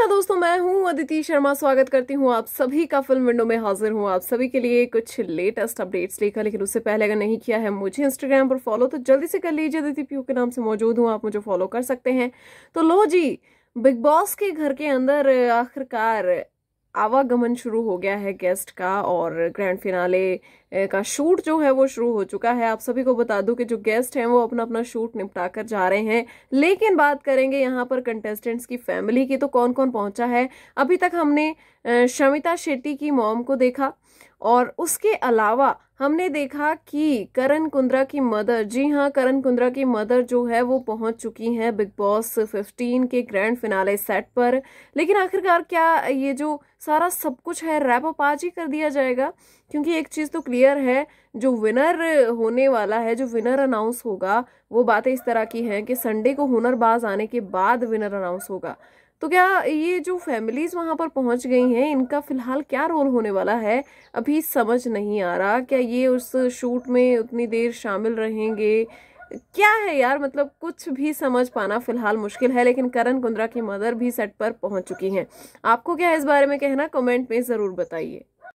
नमस्कार दोस्तों, मैं हूँ अदिति शर्मा। स्वागत करती हूँ आप सभी का फ़िल्म विंडो में हाजिर हूँ आप सभी के लिए कुछ लेटेस्ट अपडेट्स लेकर। लेकिन उससे पहले अगर नहीं किया है मुझे इंस्टाग्राम पर फॉलो तो जल्दी से कर लीजिए। अदिति पीयू के नाम से मौजूद हूँ, आप मुझे फॉलो कर सकते हैं। तो लो जी बिग बॉस के घर के अंदर आखिरकार आवागमन शुरू हो गया है गेस्ट का और ग्रैंड फिनाले का शूट जो है वो शुरू हो चुका है। आप सभी को बता दूँ कि जो गेस्ट हैं वो अपना अपना शूट निपटा कर जा रहे हैं। लेकिन बात करेंगे यहाँ पर कंटेस्टेंट्स की फैमिली की तो कौन कौन पहुँचा है? अभी तक हमने शमिता शेट्टी की मॉम को देखा और उसके अलावा हमने देखा कि करण कुंद्रा की मदर, जी हाँ करण कुंद्रा की मदर जो है वो पहुँच चुकी हैं बिग बॉस 15 के ग्रैंड फिनाले सेट पर। लेकिन आखिरकार क्या ये जो सारा सब कुछ है रैप अप आज ही कर दिया जाएगा? क्योंकि एक चीज़ तो क्लियर है, जो विनर होने वाला है, जो विनर अनाउंस होगा, वो बातें इस तरह की हैं कि संडे को हुनरबाज आने के बाद विनर अनाउंस होगा। तो क्या ये जो फैमिलीज़ वहाँ पर पहुँच गई हैं, इनका फ़िलहाल क्या रोल होने वाला है? अभी समझ नहीं आ रहा, क्या ये उस शूट में उतनी देर शामिल रहेंगे? क्या है यार मतलब कुछ भी समझ पाना फ़िलहाल मुश्किल है, लेकिन करण कुंद्रा की मदर भी सेट पर पहुँच चुकी हैं। आपको क्या इस बारे में कहना? कमेंट में ज़रूर बताइए।